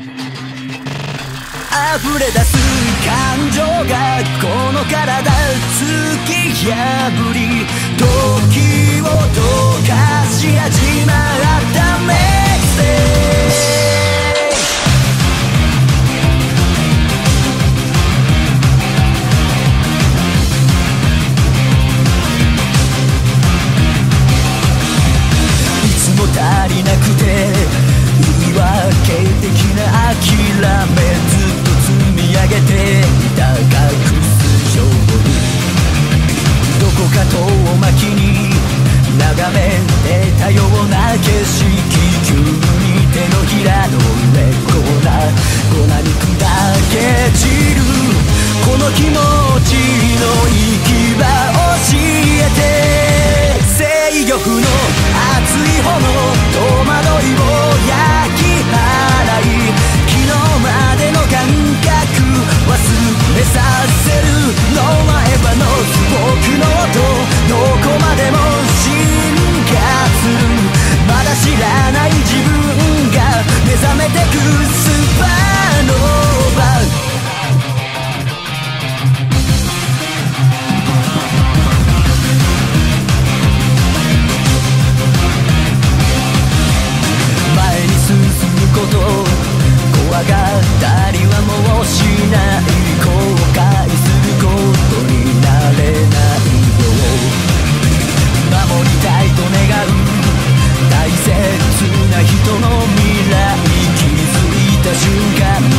溢れ出す感情がこの体突き破り時を溶かし始まった。時も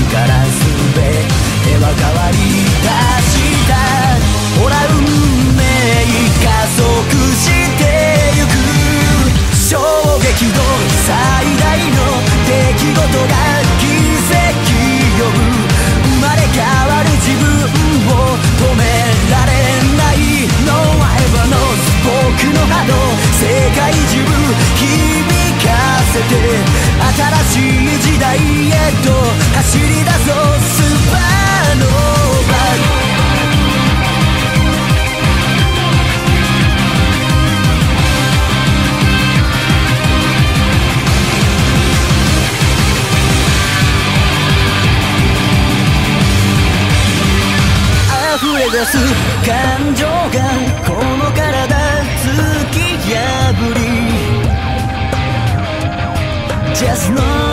から全ては変わり出したほら運命加速してゆく衝撃の最大の出来事が奇跡呼ぶ生まれ変わる自分を止められない No I ever know 僕の波動世界中響かせて新しい時代走り出そう。スーパーノーバ溢れ出す感情がこの体突き破り。Just no